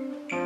Mm-hmm.